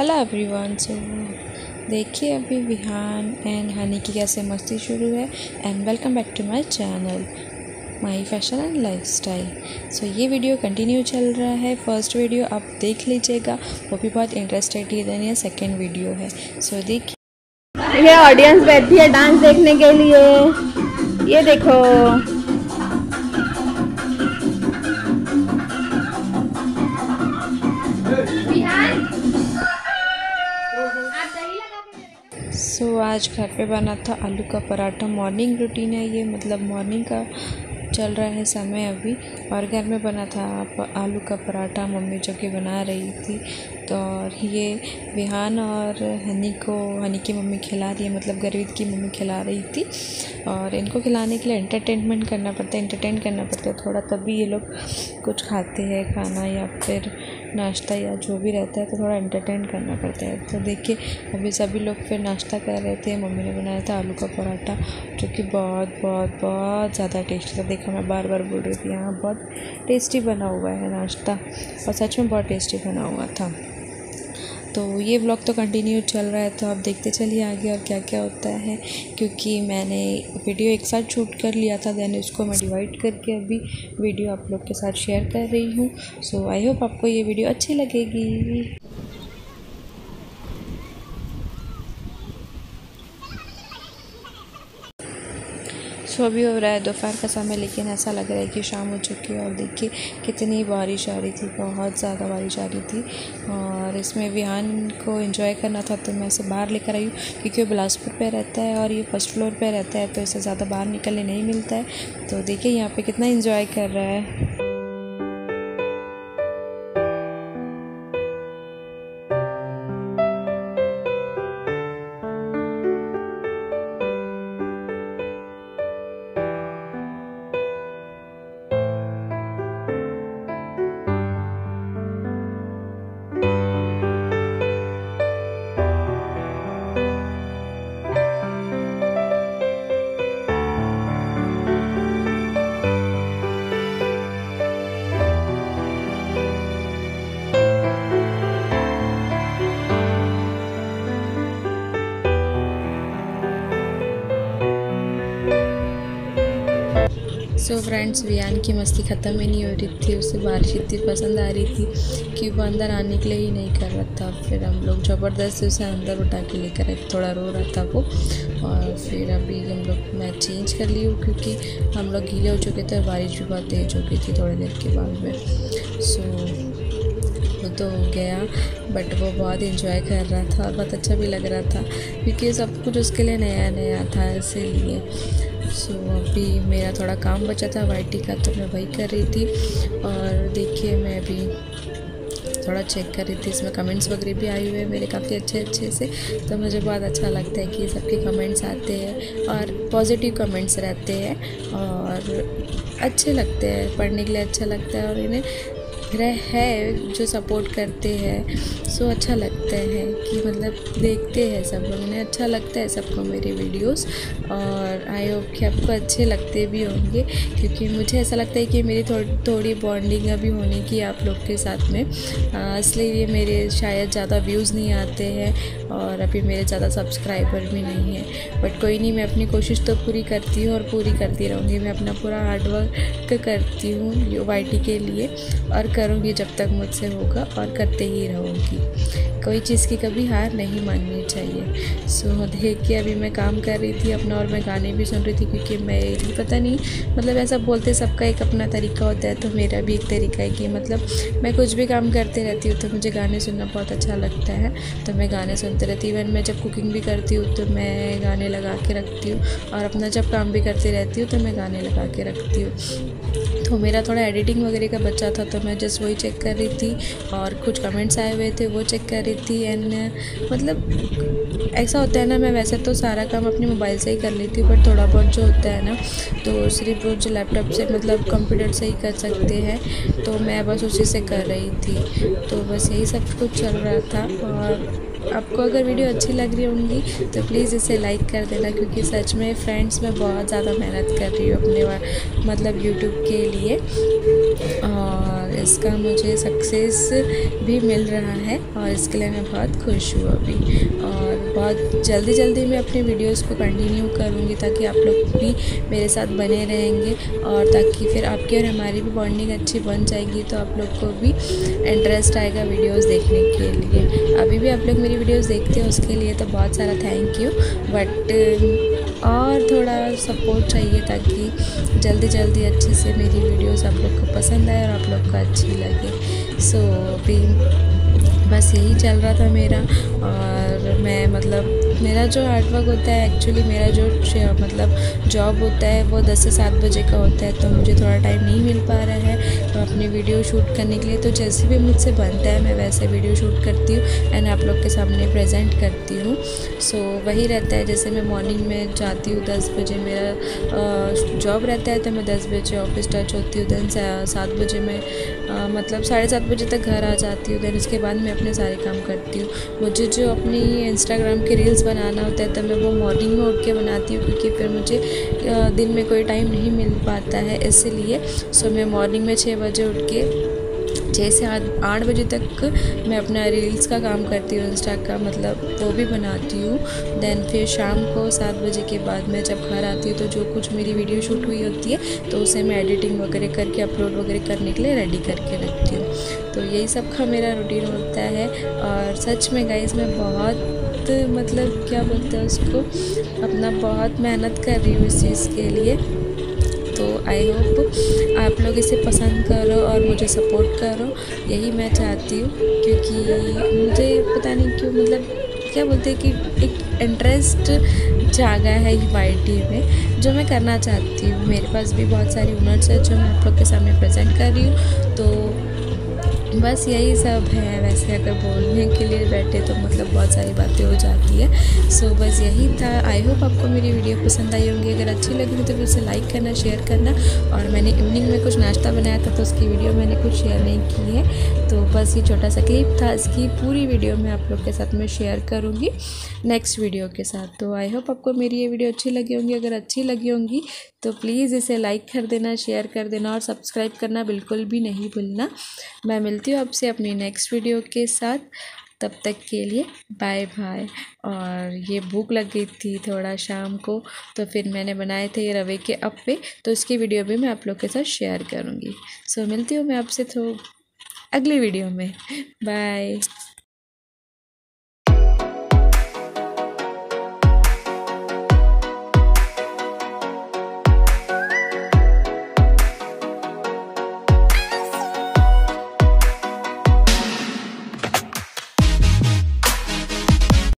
Hello everyone so देखिए अभी Vihaan and honey की कैसे मस्ती शुरू है and welcome back to my channel my fashion and lifestyle so ये वीडियो कंटिन्यू चल रहा है। फ़र्स्ट वीडियो आप देख लीजिएगा वो भी बहुत इंटरेस्टेड ही देनी सेकेंड वीडियो है। सो so, देखिए। ये ऑडियंस बैठी है डांस देखने के लिए। ये देखो। सो so, आज घर पे बना था आलू का पराठा। मॉर्निंग रूटीन है ये मतलब मॉर्निंग का चल रहा है समय अभी। और घर में बना था आलू का पराठा मम्मी जो कि बना रही थी। तो और ये विहान और हनी को हनी की मम्मी खिला रही है मतलब गर्वित की मम्मी खिला रही थी। और इनको खिलाने के लिए एंटरटेनमेंट करना पड़ता है एंटरटेन करना पड़ता है। थोड़ा तभी ये लोग कुछ खाते हैं खाना या फिर नाश्ता या जो भी रहता है तो थोड़ा एंटरटेन करना पड़ता है। तो देखिए, अभी सभी लोग फिर नाश्ता कर रहे थे, मम्मी ने बनाया था आलू का पराठा, जो कि बहुत बहुत बहुत ज़्यादा टेस्टी था। देखा, मैं बार बार बोल रही थी यहाँ बहुत टेस्टी बना हुआ है नाश्ता, और सच में बहुत टेस्टी बना हुआ था। तो ये ब्लॉग तो कंटिन्यू चल रहा है तो आप देखते चलिए आगे और क्या क्या होता है। क्योंकि मैंने वीडियो एक साथ शूट कर लिया था दैन उसको मैं डिवाइड करके अभी वीडियो आप लोग के साथ शेयर कर रही हूँ। सो आई होप आपको ये वीडियो अच्छी लगेगी। सो अभी हो रहा है, दोपहर का समय, लेकिन ऐसा लग रहा है कि शाम हो चुकी है। और देखिए, कितनी बारिश आ रही थी, बहुत ज़्यादा बारिश आ रही थी। और इसमें विहान को इन्जॉय करना था तो मैं इसे बाहर लेकर आई हूँ, क्योंकि वो बिलासपुर पर रहता है और ये फ़र्स्ट फ्लोर पर रहता है तो इसे ज़्यादा बाहर निकलने नहीं मिलता है। तो देखिए यहाँ पर कितना इन्जॉय कर रहा है। सो फ्रेंड्स वियान की मस्ती ख़त्म ही नहीं हो रही थी, उसे बारिश इतनी पसंद आ रही थी कि वो अंदर आने के लिए ही नहीं कर रहा था। फिर हम लोग ज़बरदस्ती उसे अंदर उठा के लेकर आए, थोड़ा रो रहा था वो। और फिर अभी हम लोग मैं चेंज कर ली हूँ क्योंकि हम लोग गीले हो चुके थे और बारिश भी बहुत तेज़ हो गई थी थोड़ी देर के बाद में। सो वो तो गया बट वो बहुत इन्जॉय कर रहा था और बहुत अच्छा भी लग रहा था, क्योंकि सब कुछ उसके लिए नया नया था, इसीलिए। सो so, अभी मेरा थोड़ा काम बचा था वाईटी का तो मैं वही कर रही थी। और देखिए मैं अभी थोड़ा चेक कर रही थी इसमें कमेंट्स वगैरह भी आए हुए हैं मेरे काफ़ी अच्छे अच्छे से। तो मुझे बहुत अच्छा लगता है कि सबके कमेंट्स आते हैं और पॉजिटिव कमेंट्स रहते हैं और अच्छे लगते हैं पढ़ने के लिए अच्छा लगता है और इन्हें रह है, जो सपोर्ट करते हैं सो अच्छा लगता है कि मतलब देखते हैं सब लोग। उन्हें अच्छा लगता है सबको मेरे वीडियोस और आई होप कि आपको अच्छे लगते भी होंगे, क्योंकि मुझे ऐसा लगता है कि मेरी थोड़ी थोड़ी बॉन्डिंग अभी होने की आप लोग के साथ में। इसलिए मेरे शायद ज़्यादा व्यूज़ नहीं आते हैं और अभी मेरे ज़्यादा सब्सक्राइबर भी नहीं है। बट कोई नहीं, मैं अपनी कोशिश तो पूरी करती हूँ और पूरी करती रहूँगी। मैं अपना पूरा हार्डवर्क करती हूँ वाई के लिए और करूँगी जब तक मुझसे होगा और करते ही रहूँगी। कोई चीज़ की कभी हार नहीं माननी चाहिए। सो देख के अभी मैं काम कर रही थी, अपना और मैं गाने भी सुन रही थी क्योंकि मैं पता नहीं मतलब ऐसा बोलते सबका एक अपना तरीका होता है तो मेरा भी एक तरीका है कि मतलब मैं कुछ भी काम करते रहती हूँ तो मुझे गाने सुनना बहुत अच्छा लगता है। तो मैं गाने सुनते रहती हूँ, इवन मैं जब कुकिंग भी करती हूँ तो मैं गाने लगा के रखती हूँ और अपना जब काम भी करती रहती हूँ तो मैं गाने लगा के रखती हूँ। तो मेरा थोड़ा एडिटिंग वगैरह का बच्चा था तो मैं जस्ट वही चेक कर रही थी और कुछ कमेंट्स आए हुए थे, वो चेक कर रही थी एंड मतलब ऐसा होता है ना, मैं वैसे तो सारा काम अपने मोबाइल से ही कर लेती हूँ बट थोड़ा बहुत जो होता है ना तो सिर्फ़ वो जो लैपटॉप से मतलब कंप्यूटर से ही कर सकते हैं तो मैं बस उसी से कर रही थी। तो बस यही सब कुछ चल रहा था और आपको अगर वीडियो अच्छी लग रही होंगी तो प्लीज़ इसे लाइक कर देना, क्योंकि सच में फ्रेंड्स मैं बहुत ज़्यादा मेहनत कर रही हूँ अपने मतलब यूट्यूब के लिए। और इसका मुझे सक्सेस भी मिल रहा है, और इसके लिए मैं बहुत खुश हूँ अभी। और बहुत जल्दी जल्दी मैं अपने वीडियोस को कंटिन्यू करूँगी, ताकि आप लोग भी मेरे साथ बने रहेंगे, और ताकि फिर आपकी और हमारी भी बॉन्डिंग अच्छी बन जाएगी तो आप लोग को भी इंटरेस्ट आएगा वीडियोस देखने के लिए। अभी भी आप लोग मेरी वीडियोस देखते हैं उसके लिए तो बहुत सारा थैंक यू बट और थोड़ा सपोर्ट चाहिए ताकि जल्दी जल्दी अच्छे से मेरी वीडियोस आप लोग को पसंद आए और आप लोग को अच्छी लगे. सो so, अभी बस यही चल रहा था मेरा और मेरा जो आर्टवर्क होता है एक्चुअली मेरा जो मतलब जॉब होता है वो दस से सात बजे का होता है तो मुझे थोड़ा टाइम नहीं मिल पा रहा है। तो अपनी वीडियो शूट करने के लिए तो जैसे भी मुझसे बनता है मैं वैसे वीडियो शूट करती हूँ एंड आप लोग के सामने प्रेजेंट करती हूँ। सो so, वही रहता है जैसे मैं मॉर्निंग में जाती हूँ दस बजे मेरा जॉब रहता है तो मैं दस बजे ऑफ़िस टच होती हूँ देन सात बजे मैं मतलब साढ़े सात बजे तक घर आ जाती हूँ देन उसके बाद मैं अपने सारे काम करती हूँ। मुझे जो अपनी इंस्टाग्राम की रील्स बनाना होता है तो मैं वो मॉर्निंग में उठ के बनाती हूँ, क्योंकि फिर मुझे दिन में कोई टाइम नहीं मिल पाता है इसलिए। सो मैं मॉर्निंग में छः बजे उठ के छः से आठ आठ बजे तक मैं अपना रील्स का काम करती हूँ इंस्टा का मतलब वो भी बनाती हूँ। देन फिर शाम को सात बजे के बाद मैं जब घर आती हूँ तो जो कुछ मेरी वीडियो शूट हुई होती है तो उसे मैं एडिटिंग वगैरह करके अपलोड वगैरह करने के लिए रेडी करके रखती हूँ। तो यही सब का मेरा रूटीन होता है। और सच में गाइज़ मैं बहुत मतलब क्या बोलते हैं उसको, अपना बहुत मेहनत कर रही हूँ इस चीज़ के लिए। तो आई होप आप लोग इसे पसंद करो और मुझे सपोर्ट करो। यही मैं चाहती हूँ क्योंकि मुझे पता नहीं क्यों मतलब क्या बोलते हैं कि एक इंटरेस्ट जागा है ह्यूमाइटी में, जो मैं करना चाहती हूँ। मेरे पास भी बहुत सारी हुनर्स है जो मैं आप लोग के सामने प्रेजेंट कर रही हूँ। तो बस यही सब है, वैसे अगर बोलने के लिए बैठे तो मतलब बहुत सारी बातें हो जाती है। सो so, बस यही था। आई होप आपको मेरी वीडियो पसंद आई होंगी। अगर अच्छी लगी तो उसे लाइक करना शेयर करना। और मैंने इवनिंग में कुछ नाश्ता बनाया था तो उसकी वीडियो मैंने कुछ शेयर नहीं की है। तो बस ये छोटा सा क्लिप था। इसकी पूरी वीडियो मैं आप लोग के साथ में शेयर करूँगी नेक्स्ट वीडियो के साथ। तो आई होप आपको मेरी ये वीडियो अच्छी लगी होंगी। अगर अच्छी लगी होंगी तो प्लीज़ इसे लाइक कर देना शेयर कर देना और सब्सक्राइब करना बिल्कुल भी नहीं भूलना। मैं मिलती हूँ आपसे अपनी नेक्स्ट वीडियो के साथ। तब तक के लिए बाय बाय। और ये भूख लग गई थी थोड़ा शाम को तो फिर मैंने बनाए थे ये रवे के अपे तो इसकी वीडियो भी मैं आप लोग के साथ शेयर करूँगी। सो मिलती हूँ मैं आपसे तो अगली वीडियो में। बाय।